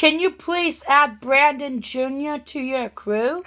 Can you please add Brandon Jr. to your crew?